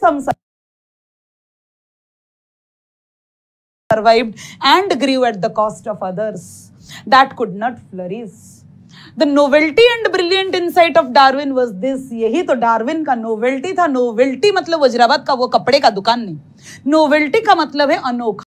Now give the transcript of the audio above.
some survived and grew at the cost of others that could not flourish the novelty and brilliant insight of darwin was this यही तो Darwin का novelty था novelty मतलब वजराबाद का वो कपड़े का दुकान नहीं नोवेल्टी का मतलब है अनोखा